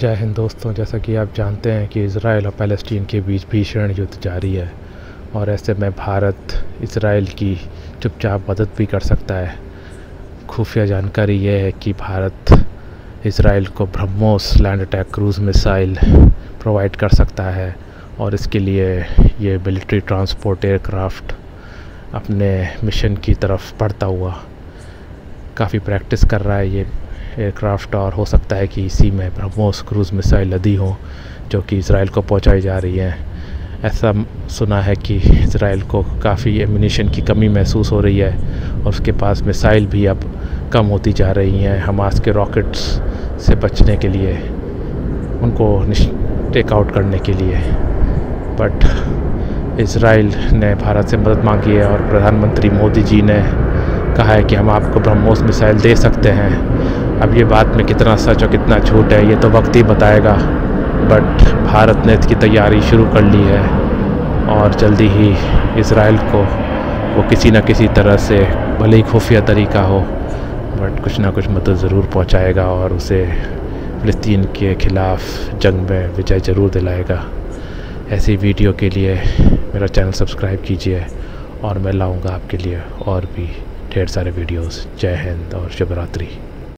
जय हिंद दोस्तों, जैसा कि आप जानते हैं कि इसराइल और फ़लस्तीन के बीच भीषण युद्ध जारी है और ऐसे में भारत इसराइल की चुपचाप मदद भी कर सकता है। खुफिया जानकारी ये है कि भारत इसराइल को BrahMos land attack cruise missile provide कर सकता है और इसके लिए ये मिलिट्री ट्रांसपोर्ट एयरक्राफ्ट अपने मिशन की तरफ़ बढ़ता हुआ काफ़ी प्रैक्टिस कर रहा है ये। एयरक्राफ्ट और हो सकता है कि इसी में ब्रह्मोस क्रूज़ मिसाइल लदी हो, जो कि इसराइल को पहुंचाई जा रही है। ऐसा सुना है कि इसराइल को काफ़ी एमिनेशन की कमी महसूस हो रही है और उसके पास मिसाइल भी अब कम होती जा रही हैं हमास के रॉकेट्स से बचने के लिए, उनको टेक आउट करने के लिए। बट इसराइल ने भारत से मदद मांगी है और प्रधानमंत्री मोदी जी ने कहा है कि हम आपको ब्रह्मोस मिसाइल दे सकते हैं। अब ये बात में कितना सच और कितना झूठ है, ये तो वक्त ही बताएगा। बट भारत ने इसकी तैयारी शुरू कर ली है और जल्दी ही इसराइल को, वो किसी न किसी तरह से भले ही खुफिया तरीका हो, बट कुछ ना कुछ मदद ज़रूर पहुंचाएगा और उसे फ़लस्तीन के ख़िलाफ़ जंग में विजय ज़रूर दिलाएगा। ऐसी वीडियो के लिए मेरा चैनल सब्सक्राइब कीजिए और मैं लाऊँगा आपके लिए और भी ढेर सारे वीडियोस जय हिंद और शुभ रात्रि